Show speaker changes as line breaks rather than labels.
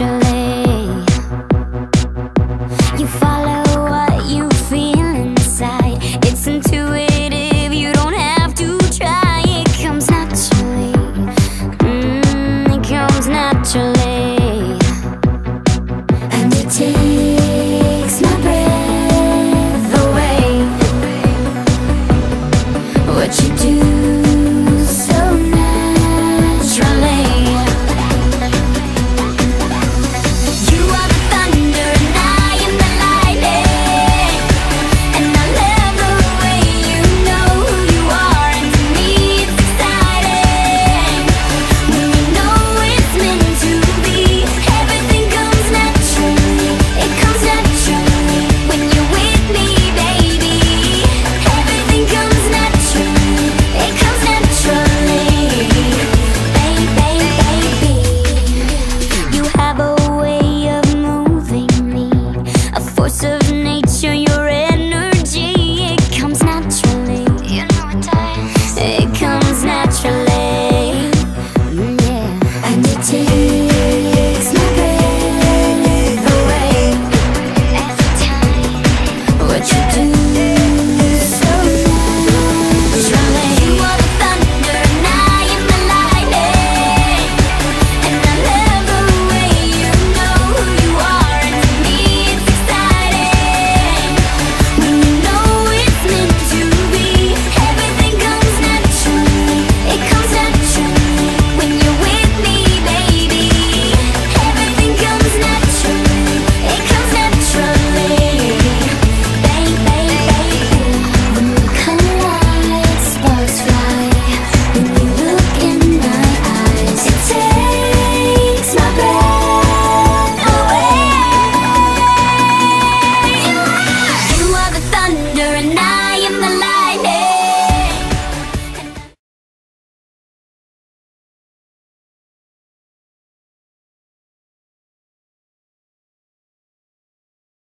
your lips